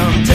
system